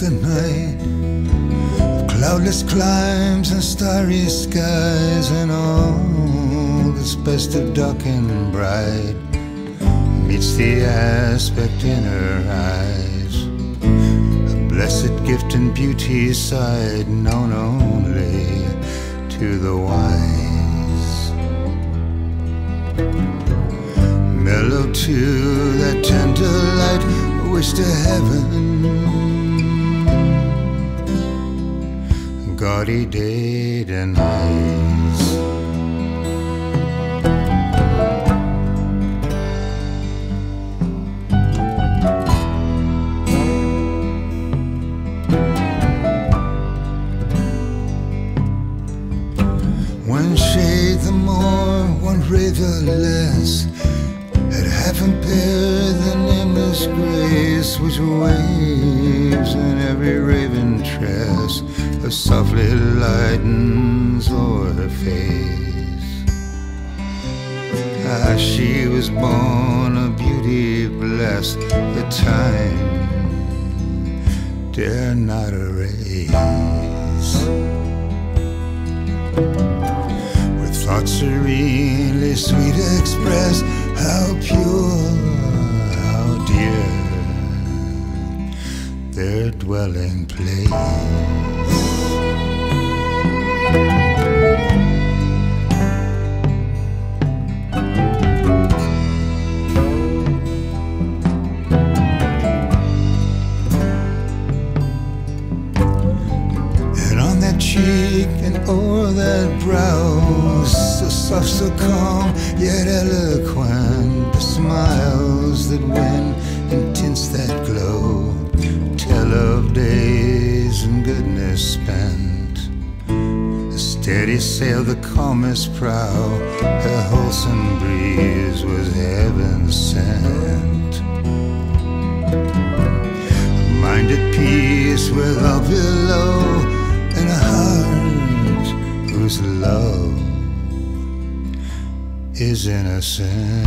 the night Cloudless climes and starry skies And all that's best of dark and bright Meets the aspect in her eyes. A blessed gift and beauty side Known only to the wise. Mellow to that tender light Wish to heaven gaudy day eyes. One shade the more, one ray the less. At half impaired the nameless grace which waves in every raven tress softly lightens o'er her face. Ah, she was born a beauty blessed, the time dare not erase. With thoughts serenely sweet express, how pure, how dear their dwelling place. And on that cheek and o'er that brow, so soft, so calm, yet eloquent, the smiles that win and tints that glow tell of days and goodness spent. Steady sail, the calmest prow, her wholesome breeze was heaven sent. A mind at peace with all below, and a heart whose love is innocent.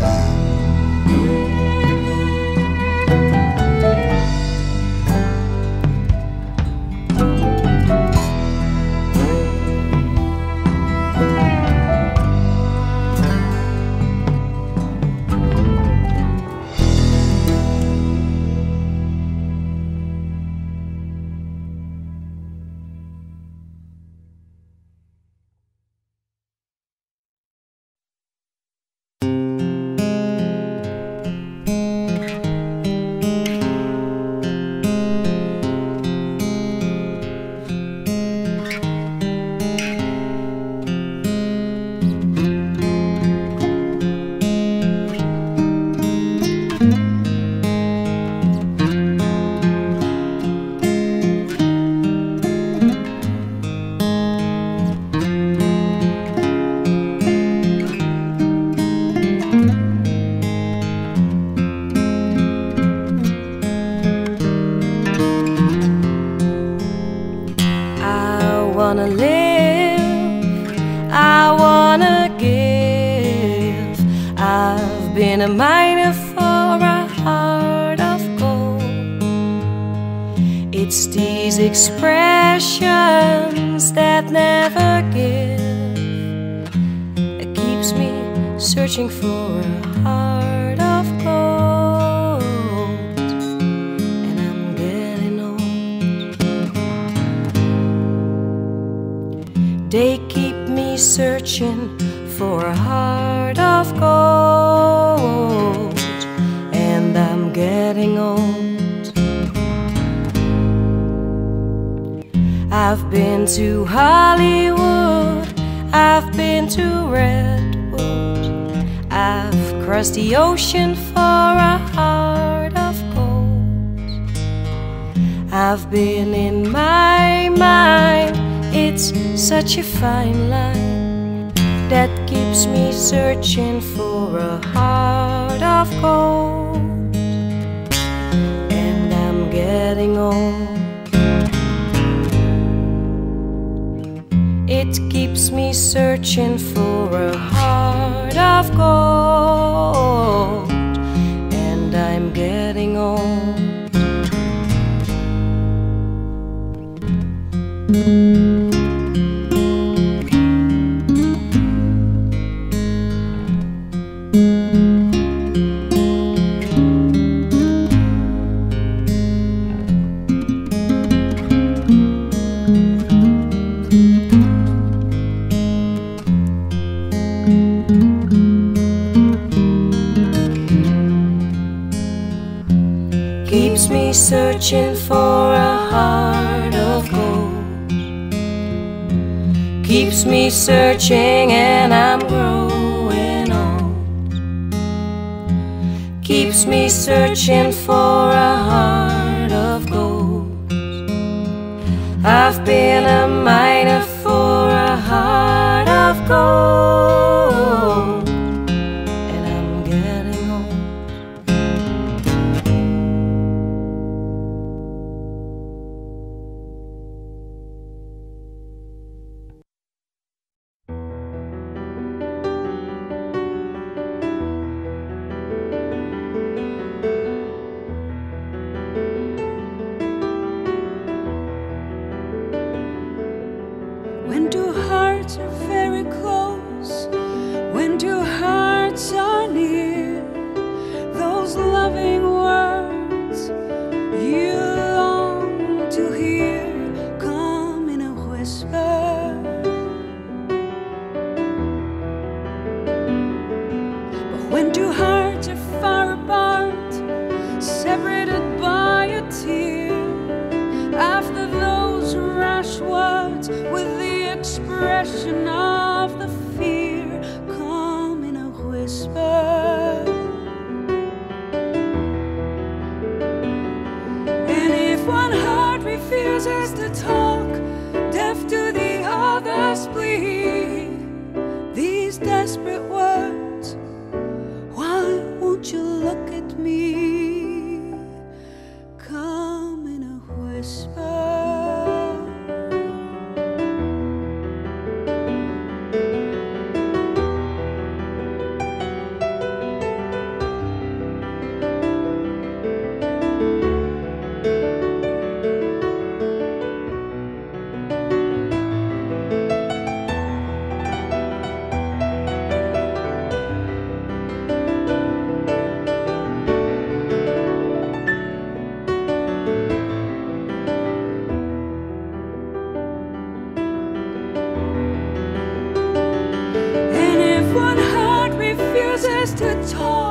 They keep me searching for a heart of gold, and I'm getting old. I've been to Hollywood, I've been to Redwood, I've crossed the ocean for a heart of gold. I've been in my mind, it's such a fine line that keeps me searching for a heart of gold. And I'm getting old. It keeps me searching for a heart of gold. And I'm getting old. For a heart of gold. Keeps me searching and I'm growing old. Keeps me searching for a heart of gold. I've been a miner for a heart of gold. ugly told.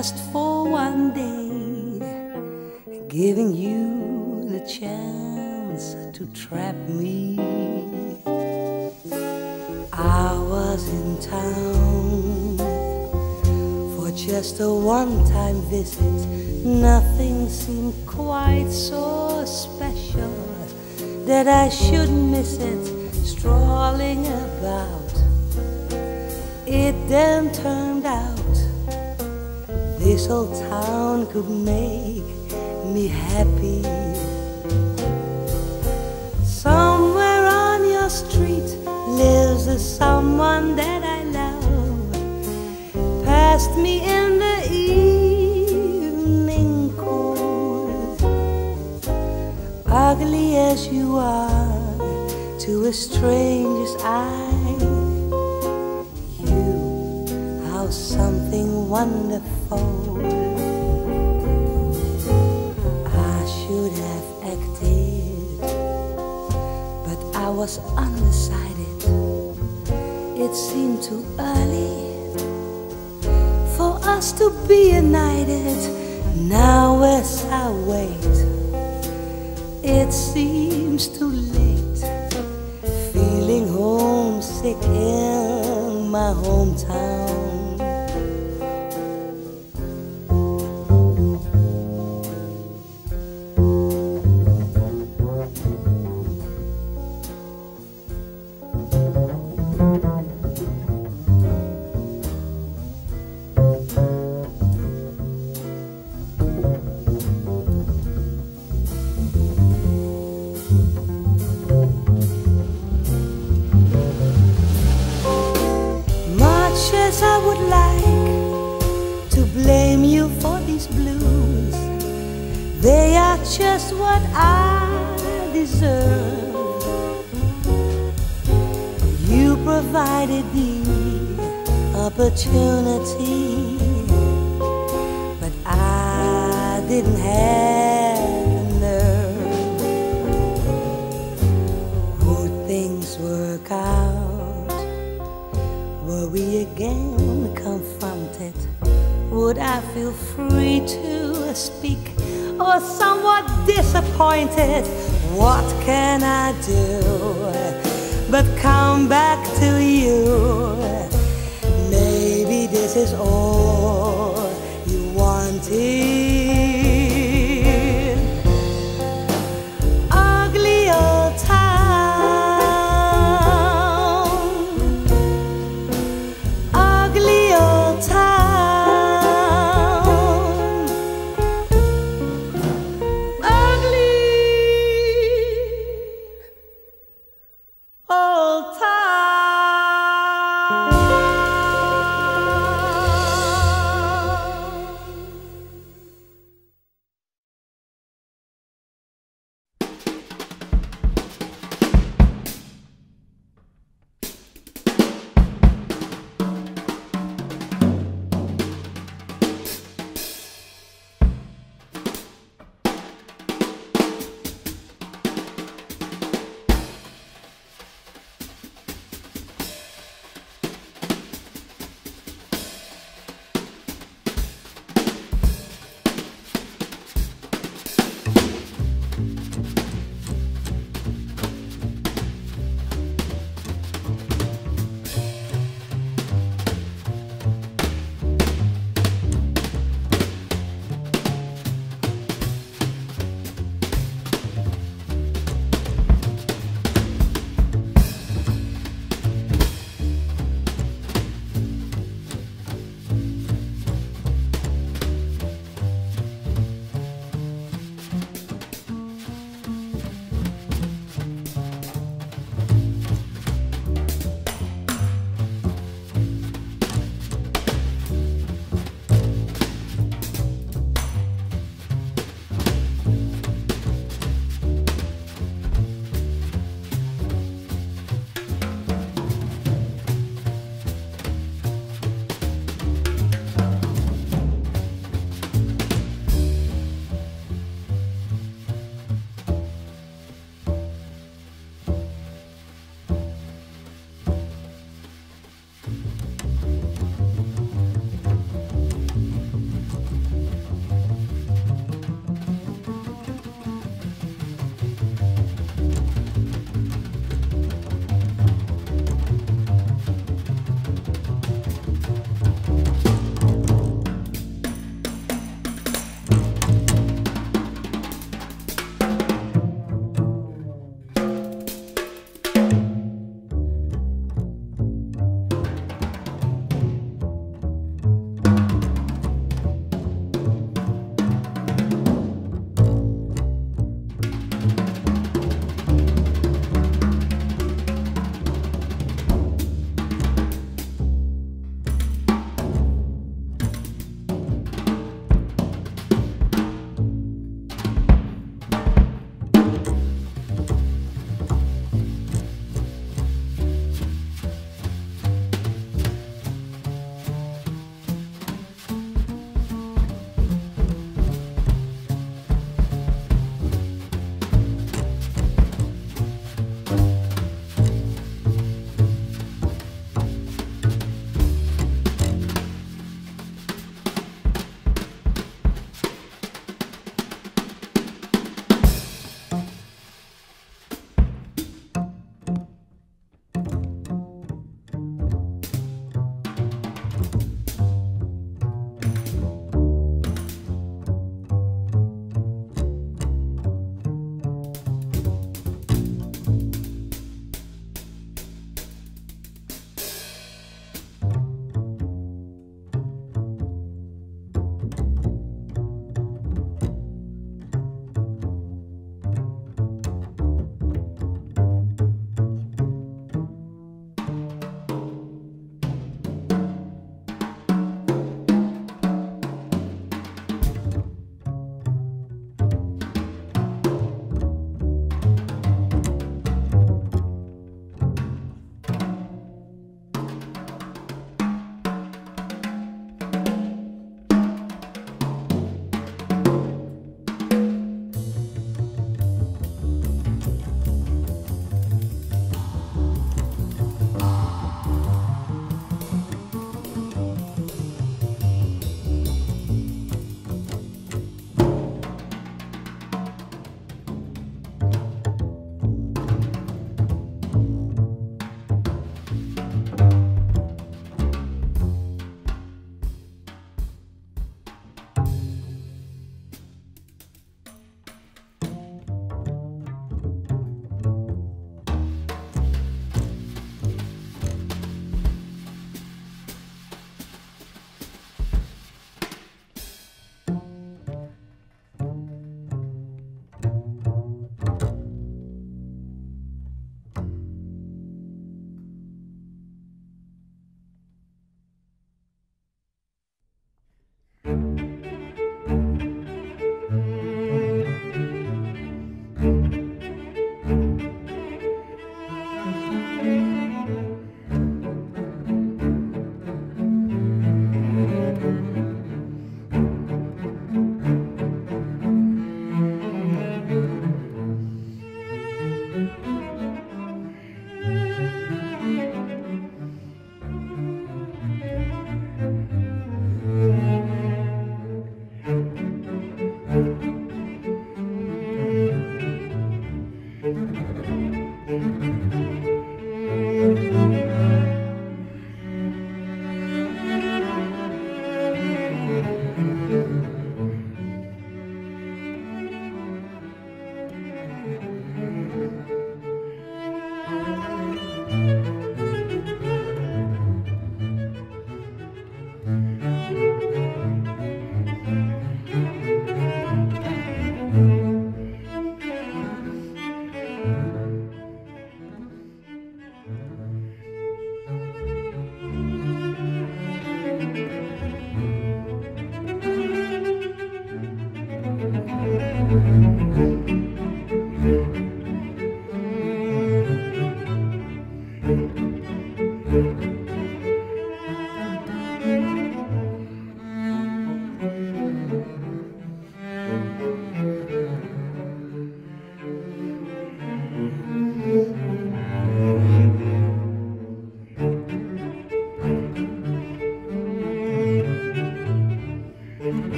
Just for one day, giving you the chance to trap me. I was in town for just a one time visit. Nothing seemed quite so special that I should miss it strolling about. It then turned this old town could make me happy. Somewhere on your street lives a someone that I love. Passed me in the evening cool, ugly as you are to a stranger's eye. You, how something wonderful. Was undecided. It seemed too early for us to be united. Now, as I wait, it seems too late. Feeling homesick in my hometown. Opportunity, but I didn't have the nerve. Would things work out? Were we again confronted? Would I feel free to speak or somewhat disappointed? What can I do but come back to you? This is all you wanted.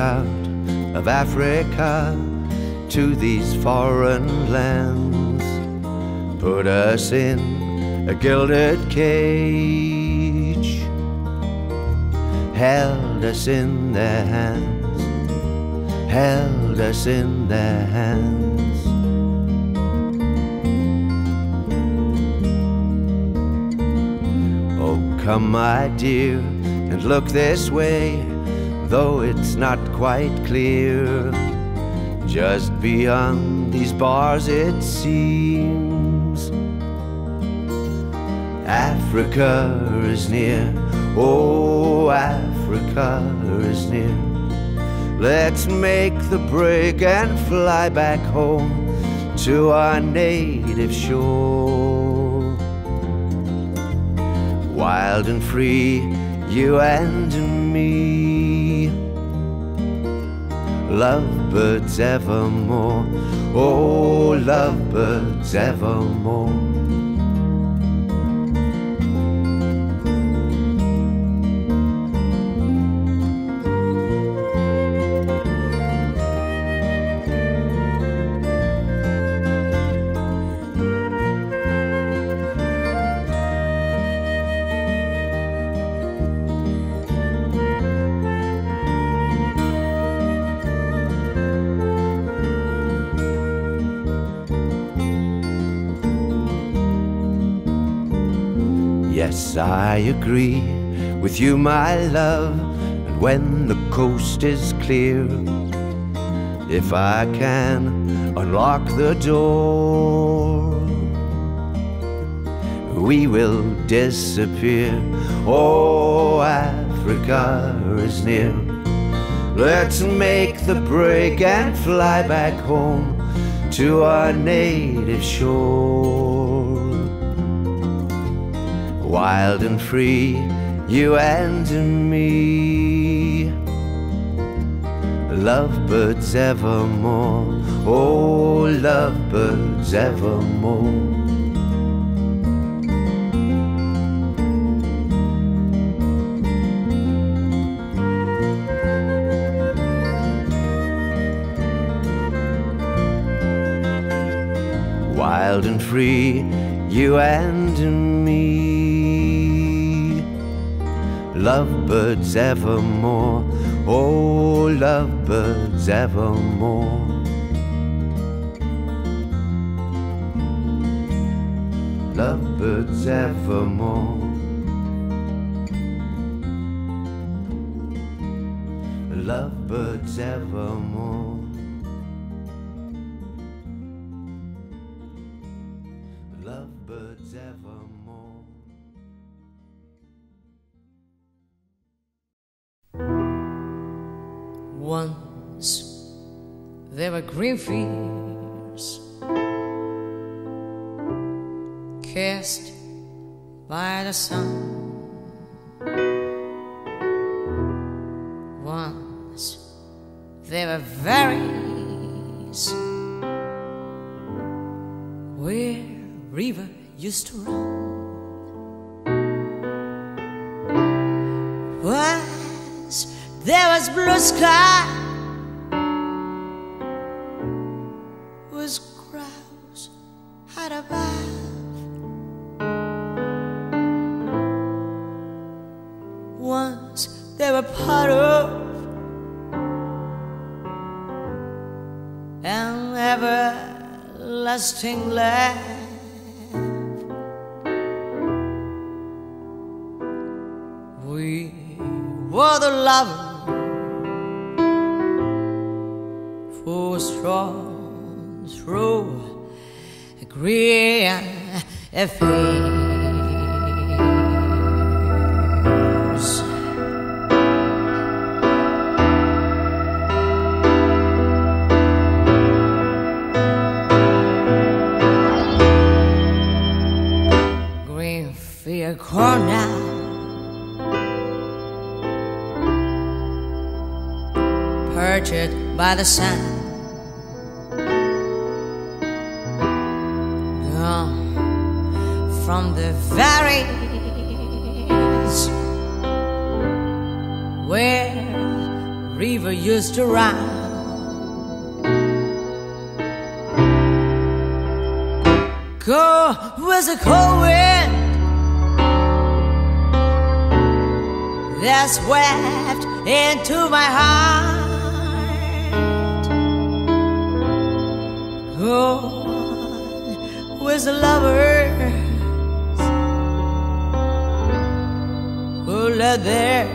Out of Africa to these foreign lands, put us in a gilded cage, held us in their hands, held us in their hands. Oh, come, my dear, and look this way though it's not quite clear. Just beyond these bars, it seems Africa is near. Oh, Africa is near. Let's make the break and fly back home to our native shore. Wild and free, you and me lovebirds evermore. Oh, lovebirds evermore. I agree with you, my love. And when the coast is clear, if I can unlock the door, we will disappear. Oh, Africa is near. Let's make the break and fly back home to our native shore. Wild and free, you and me. Lovebirds evermore, oh, lovebirds evermore. wild and free, you and me. Lovebirds evermore, oh, lovebirds evermore. Lovebirds evermore. Lovebirds evermore. Green fields kissed by the sun. Once there were valleys where river used to run. Once there was blue sky everlasting land. We were the lovers for strong through a green face. Corner. perched by the sun. Gone from the valleys where river used to run. Go with the cold wind that swept into my heart. With the lovers who let their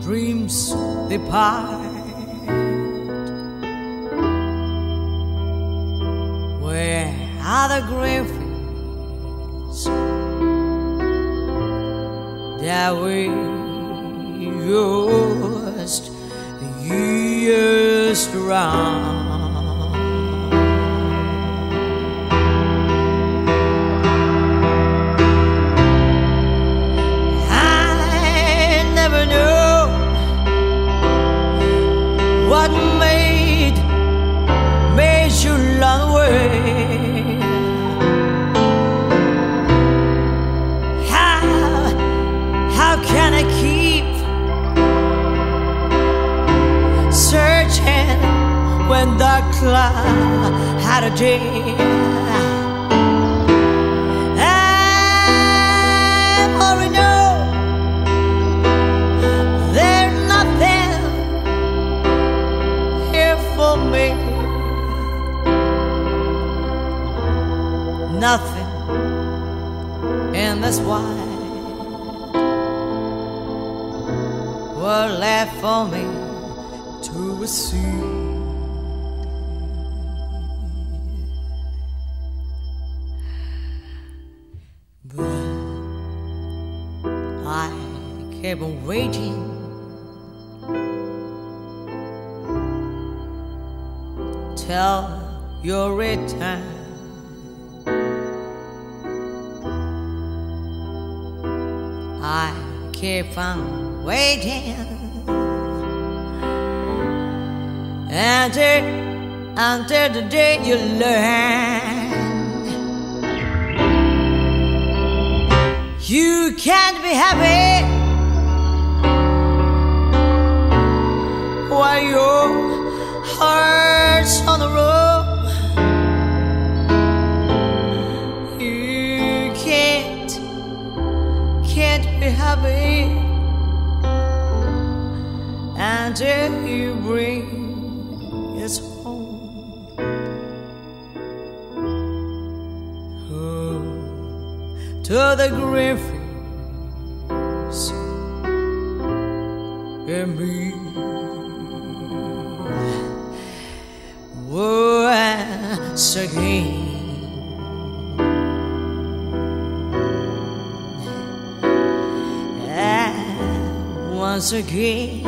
dreams depart. Where are the fields that we used I already know there's nothing here for me. Nothing in this wide world left for me to see. Kept on waiting. Till your return. I keep on waiting until, until the day you learn you can't be happy while your heart's on the road. You can't, can't be happy until you bring it home. Oh, to the Griffiths and me. Once again. And once again.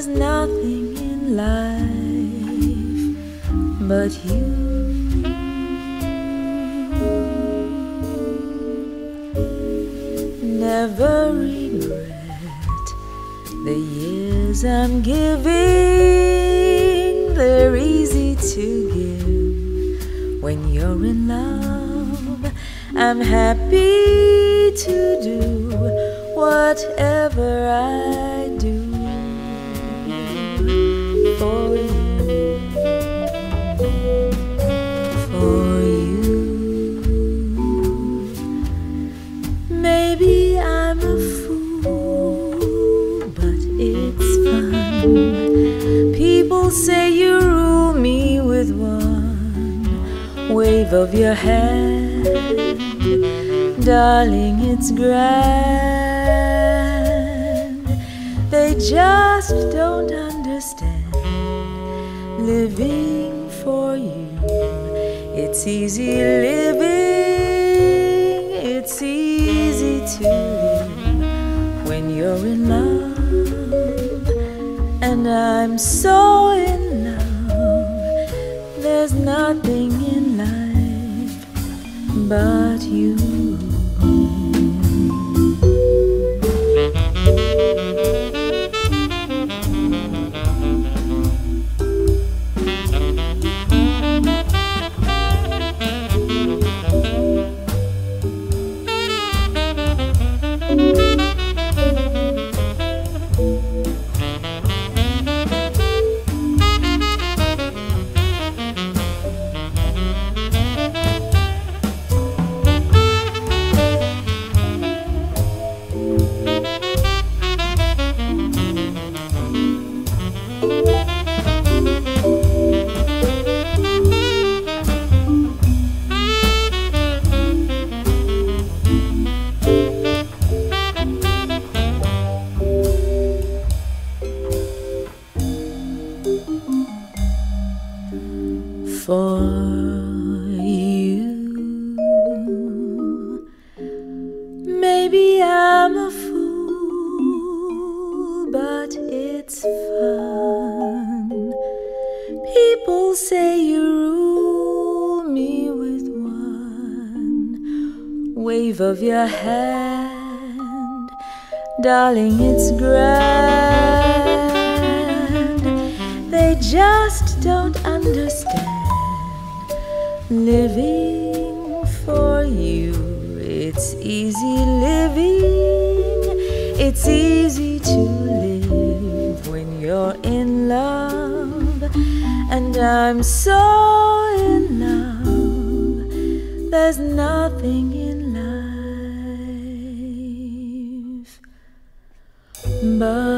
There's nothing in life but you. Never regret the years I'm giving. They're easy to give when you're in love. I'm happy to do whatever I wave of your hand. Darling, it's grand. They just don't understand living for you. It's easy living, it's easy to live when you're in love. And I'm so your hand. Darling, it's grand. They just don't understand living for you. It's easy living, it's easy to live when you're in love. And I'm so in love, there's nothing but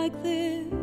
like this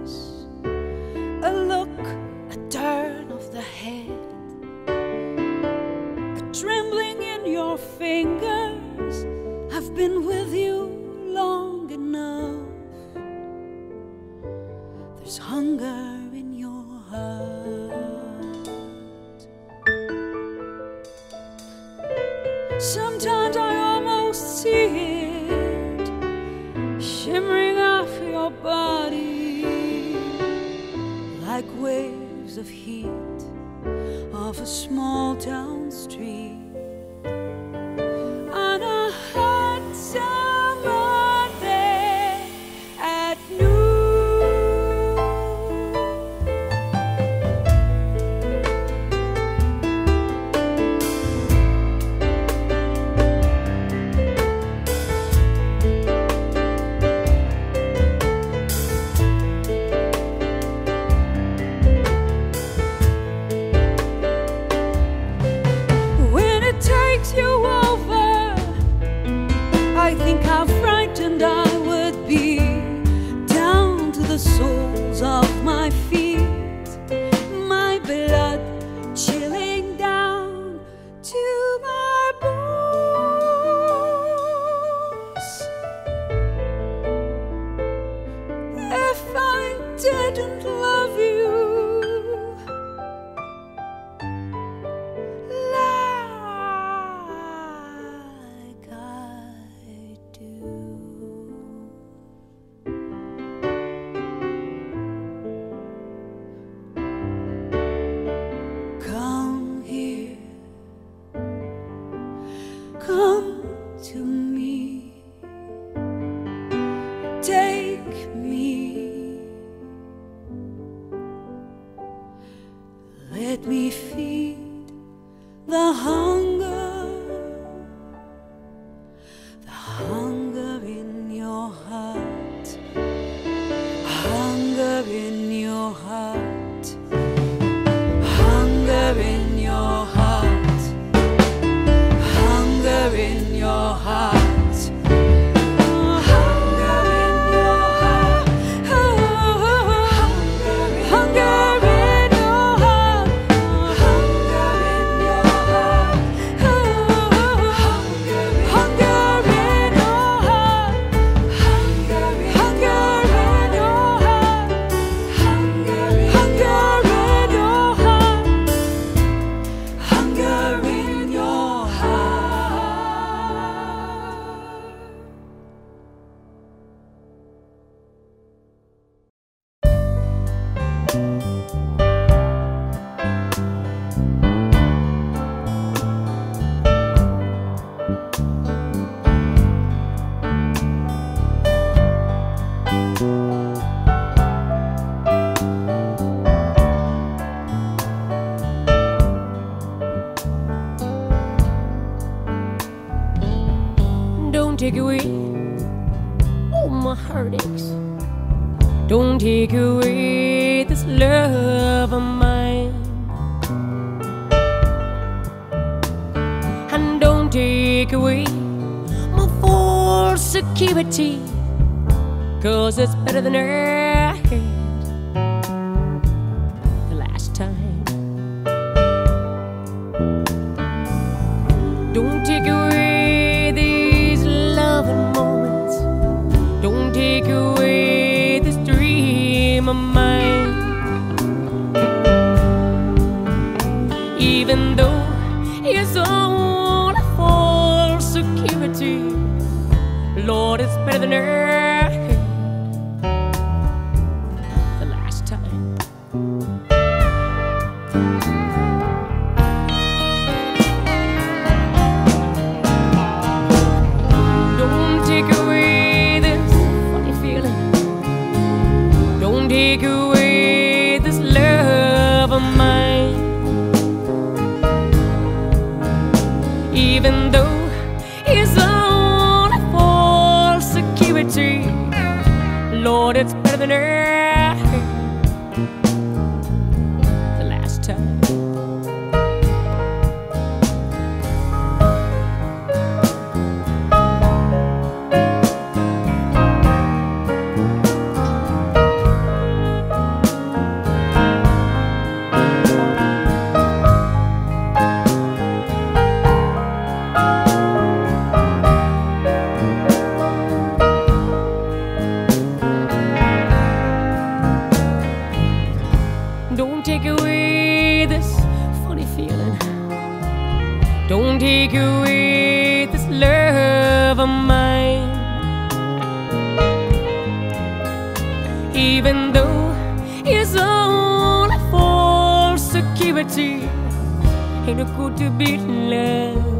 Don't take away all my heartaches. Don't take away this love of mine. And don't take away my full security. Cause it's better than earth. Don't take away this love of mine Even though it's all false security Ain't no good to be loved.